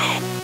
Listen.